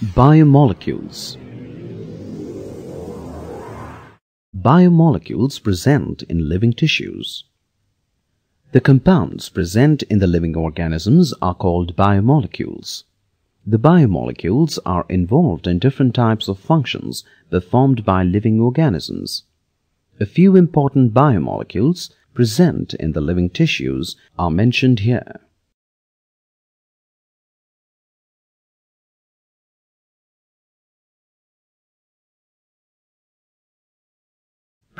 Biomolecules Biomolecules present in living tissues. The compounds present in the living organisms are called biomolecules. The biomolecules are involved in different types of functions performed by living organisms. A few important biomolecules present in the living tissues are mentioned here.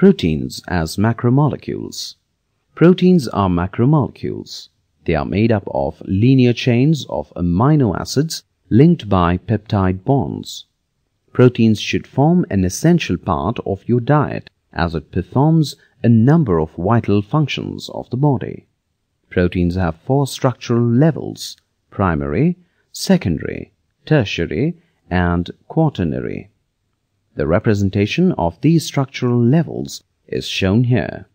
Proteins as macromolecules. Proteins are macromolecules. They are made up of linear chains of amino acids linked by peptide bonds. Proteins should form an essential part of your diet as it performs a number of vital functions of the body. Proteins have four structural levels primary, secondary, tertiary, and quaternary. The representation of these structural levels is shown here.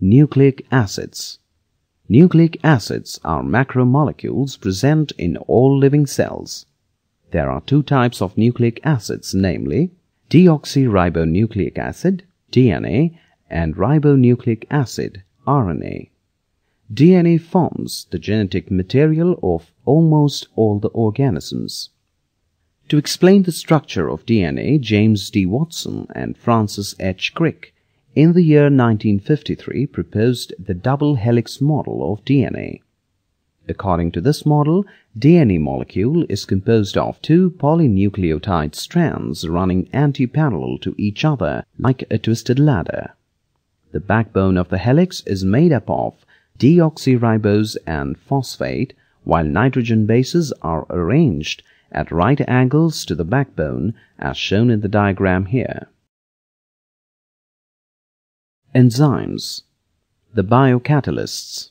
Nucleic acids Nucleic acids are macromolecules present in all living cells. There are two types of nucleic acids namely deoxyribonucleic acid DNA and ribonucleic acid RNA. DNA forms the genetic material of almost all the organisms. To explain the structure of DNA, James D. Watson and Francis H. Crick in the year 1953 proposed the double helix model of DNA. According to this model, DNA molecule is composed of two polynucleotide strands running anti-parallel to each other like a twisted ladder. The backbone of the helix is made up of deoxyribose and phosphate, while nitrogen bases are arranged at right angles to the backbone as shown in the diagram here. Enzymes The biocatalysts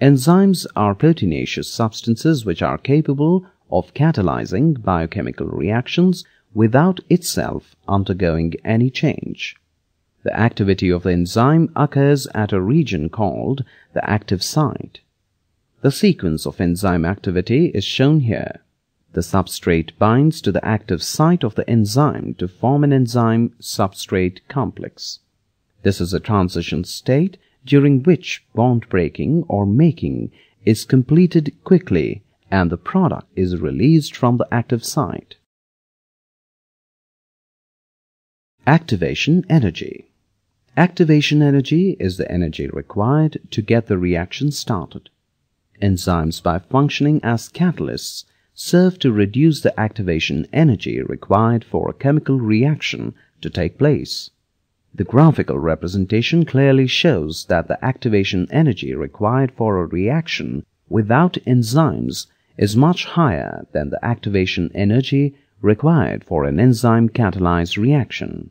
Enzymes are proteinaceous substances which are capable of catalyzing biochemical reactions without itself undergoing any change. The activity of the enzyme occurs at a region called the active site. The sequence of enzyme activity is shown here. The substrate binds to the active site of the enzyme to form an enzyme substrate complex. This is a transition state during which bond breaking or making is completed quickly and the product is released from the active site. Activation energy Activation energy is the energy required to get the reaction started. Enzymes, by functioning as catalysts, serve to reduce the activation energy required for a chemical reaction to take place. The graphical representation clearly shows that the activation energy required for a reaction without enzymes is much higher than the activation energy required for an enzyme catalyzed reaction.